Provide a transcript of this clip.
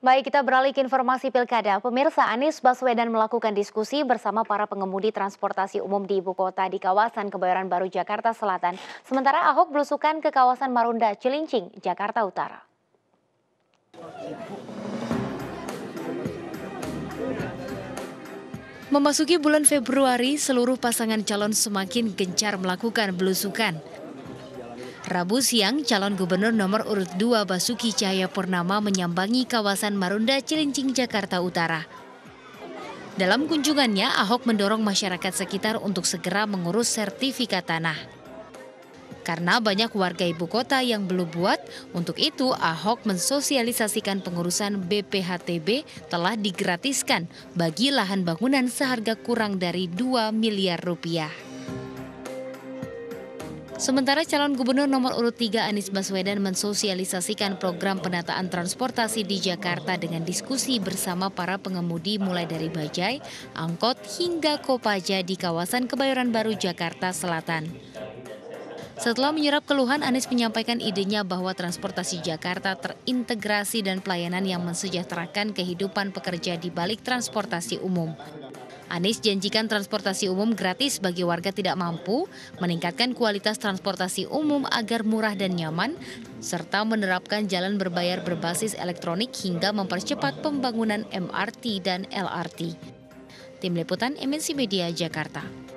Baik, kita beralih ke informasi pilkada. Pemirsa Anies Baswedan melakukan diskusi bersama para pengemudi transportasi umum di ibu kota di kawasan Kebayoran Baru Jakarta Selatan. Sementara Ahok belusukan ke kawasan Marunda, Cilincing, Jakarta Utara. Memasuki bulan Februari, seluruh pasangan calon semakin gencar melakukan belusukan. Rabu siang, calon gubernur nomor urut 2 Basuki Cahaya Purnama menyambangi kawasan Marunda, Cilincing, Jakarta Utara. Dalam kunjungannya, Ahok mendorong masyarakat sekitar untuk segera mengurus sertifikat tanah. Karena banyak warga ibu kota yang belum buat, untuk itu Ahok mensosialisasikan pengurusan BPHTB telah digratiskan bagi lahan bangunan seharga kurang dari 2 miliar rupiah. Sementara calon gubernur nomor urut 3 Anies Baswedan mensosialisasikan program penataan transportasi di Jakarta dengan diskusi bersama para pengemudi mulai dari bajai, angkot hingga kopaja di kawasan Kebayoran Baru Jakarta Selatan. Setelah menyerap keluhan, Anies menyampaikan idenya bahwa transportasi Jakarta terintegrasi dan pelayanan yang mensejahterakan kehidupan pekerja di balik transportasi umum. Anies janjikan transportasi umum gratis bagi warga tidak mampu, meningkatkan kualitas transportasi umum agar murah dan nyaman, serta menerapkan jalan berbayar berbasis elektronik hingga mempercepat pembangunan MRT dan LRT. Tim Liputan MNC Media Jakarta.